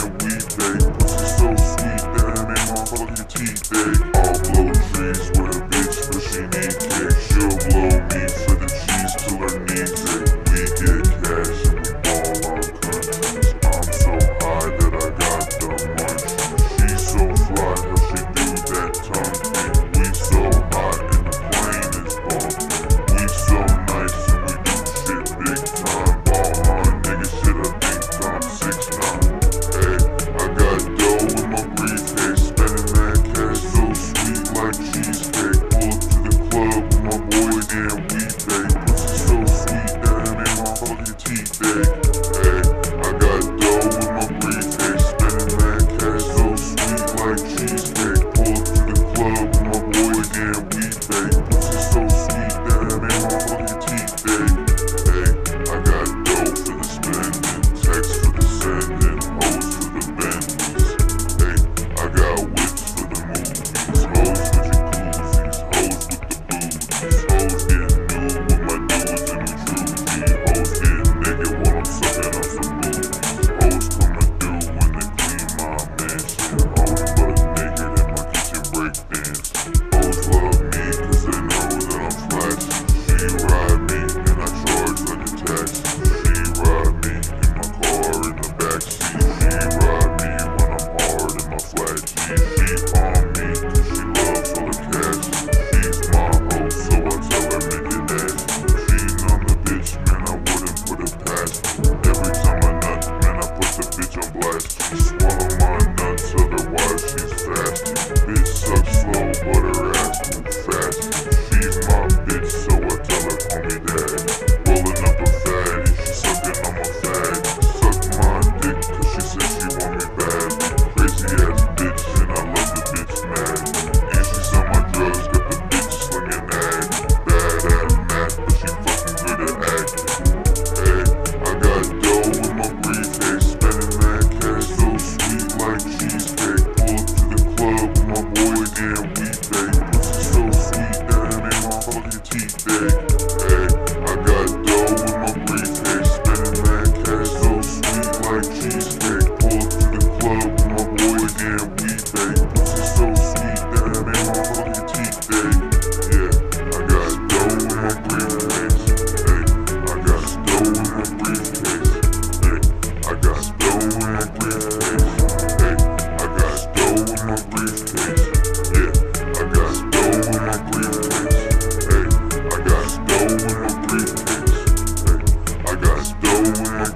and we vape. Pussy so sweet that it ain't motherfucking teeth ache. All blow trees with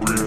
Real.